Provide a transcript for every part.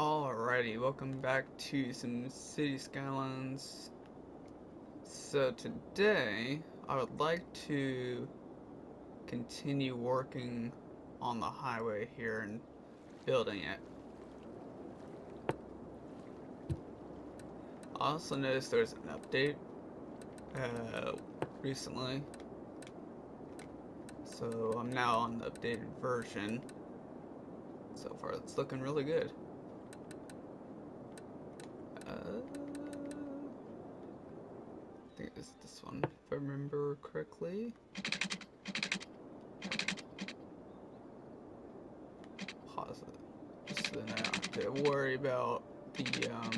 Alrighty, welcome back to some Cities Skylines. So today, I would like to continue working on the highway here and building it. I also noticed there's an update uh, recently. So I'm now on the updated version. So far, it's looking really good. I think it's this one, if I remember correctly. Pause it, just so then I don't have to worry about the, um,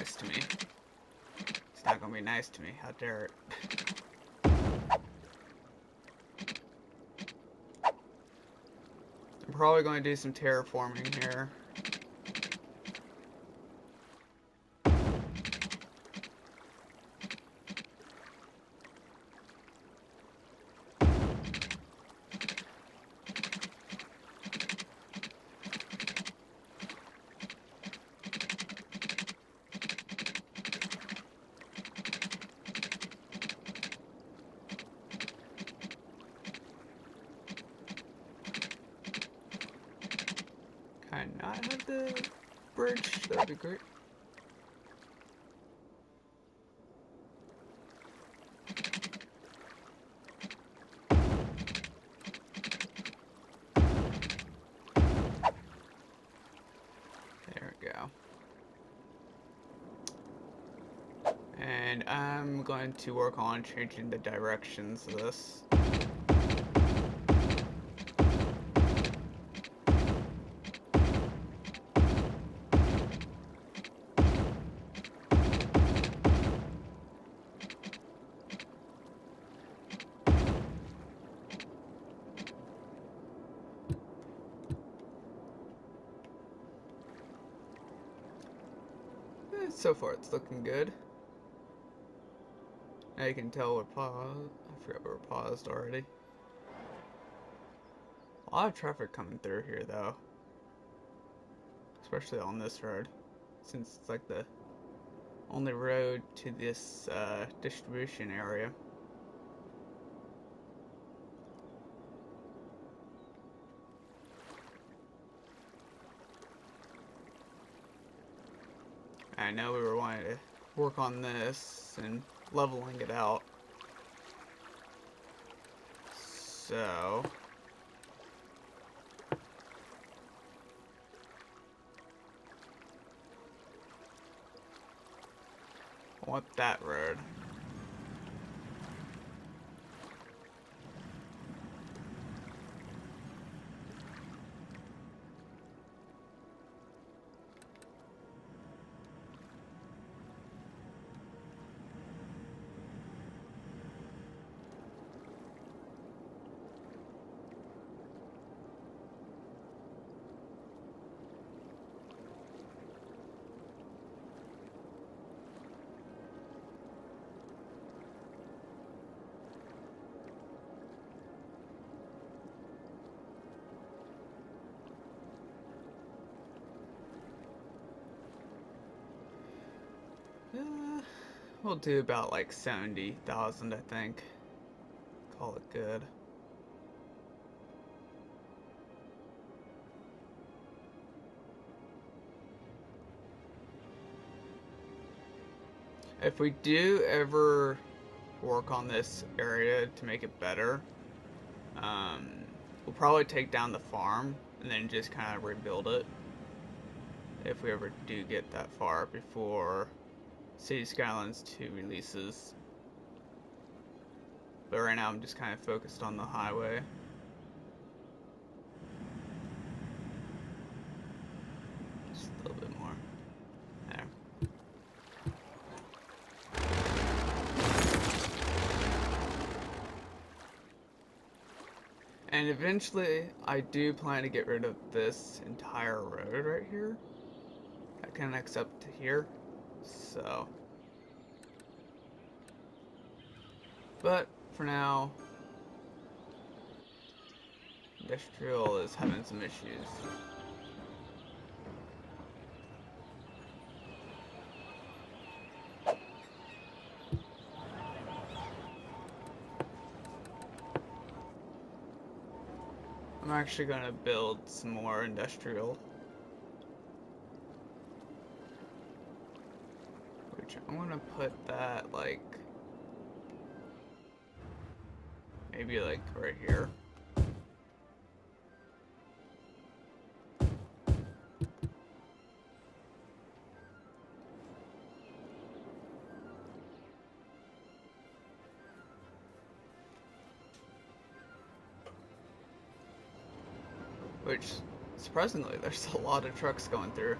nice to me. It's not gonna be nice to me. How dare it? I'm probably going to do some terraforming here. Can I not have the bridge? That'd be great. There we go. And I'm going to work on changing the directions of this. So far, it's looking good. Now you can tell we're paused. I forgot we are paused already. A lot of traffic coming through here, though. Especially on this road. Since it's like the only road to this uh, distribution area. I know we were wanting to work on this and leveling it out. So... I want that road. We'll do about like 70,000, I think. Call it good. If we do ever work on this area to make it better, um, we'll probably take down the farm and then just kind of rebuild it. If we ever do get that far before Cities Skylines 2 releases. But right now I'm just kind of focused on the highway. Just a little bit more. There. And eventually, I do plan to get rid of this entire road right here. That connects up to here. So. But, for now, Industrial is having some issues. I'm actually gonna build some more industrial. Which I'm gonna put that like maybe like right here. Which, surprisingly, there's a lot of trucks going through.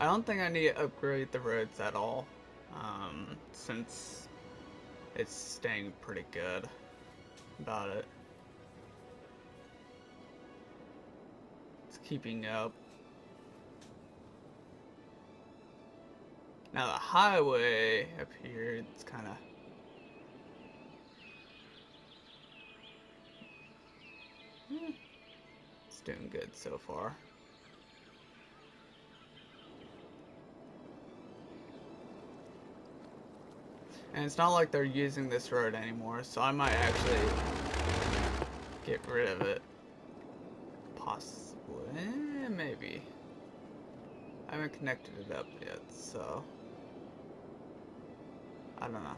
I don't think I need to upgrade the roads at all, um, since it's staying pretty good about it. It's keeping up. Now the highway up here, it's kind of it's doing good so far. And it's not like they're using this road anymore, so I might actually get rid of it. Possibly, maybe. I haven't connected it up yet, so I don't know.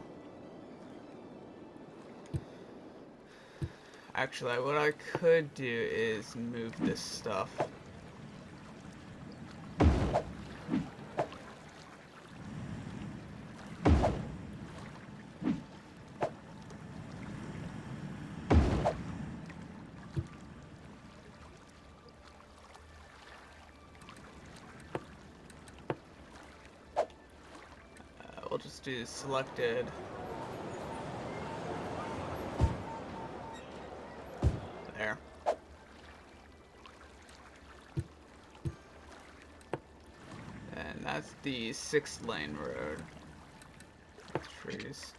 Actually, what I could do is move this stuff. Uh, do selected. There. And that's the six lane road. Trees.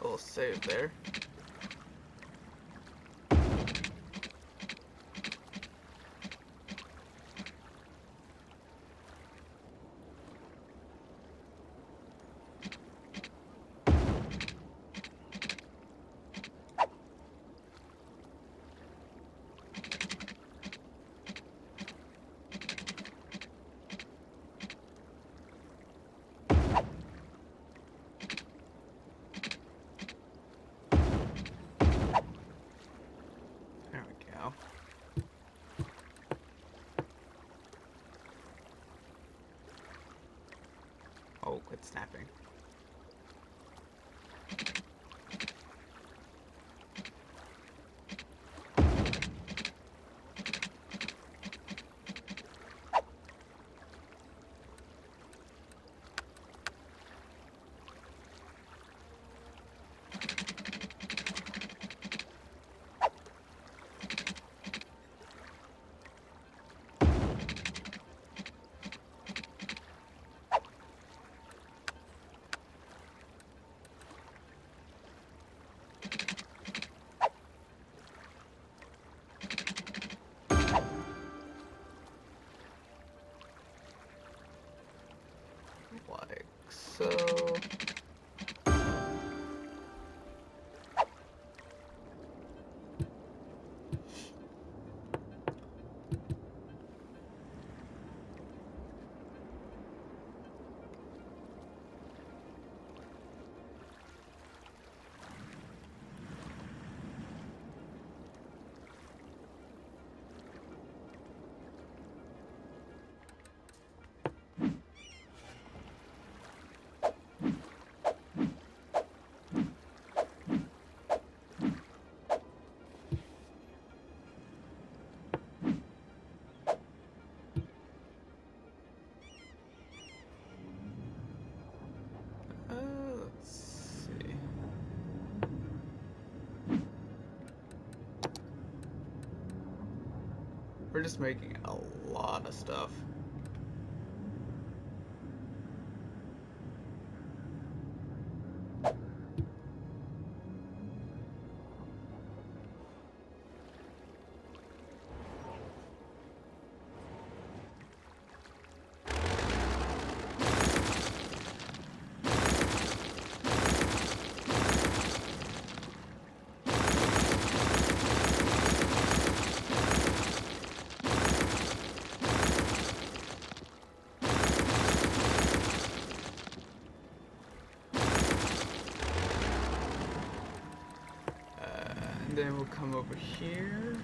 Little save. There we go. Oh, quit snapping. Just making a lot of stuff. Come over here.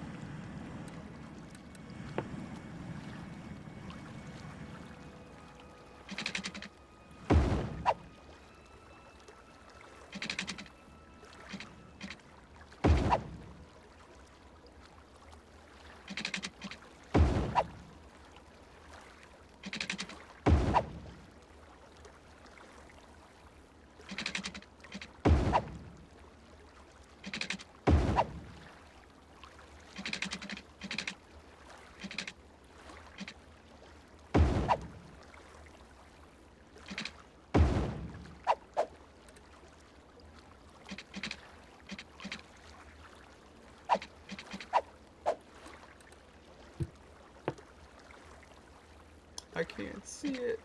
I can't see it.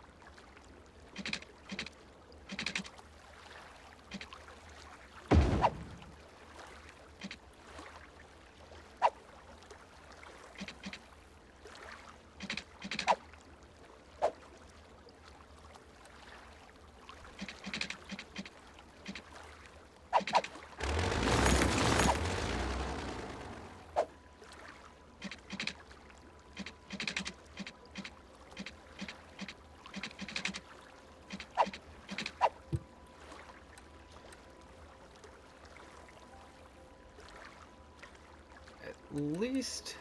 Least.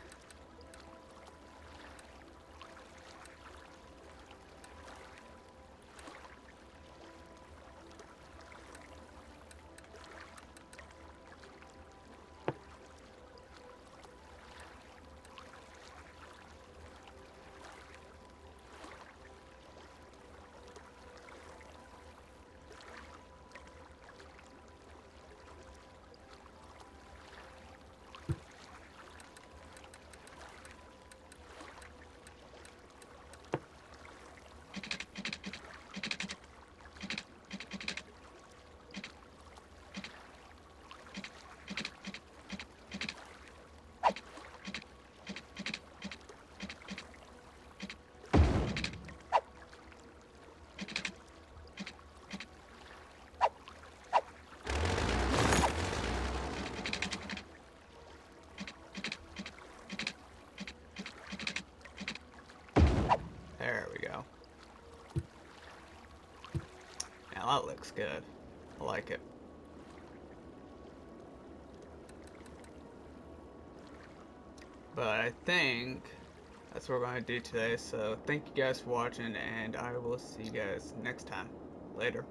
There we go. Now that looks good. I like it. But I think that's what we're going to do today. So thank you guys for watching, and I will see you guys next time. Later.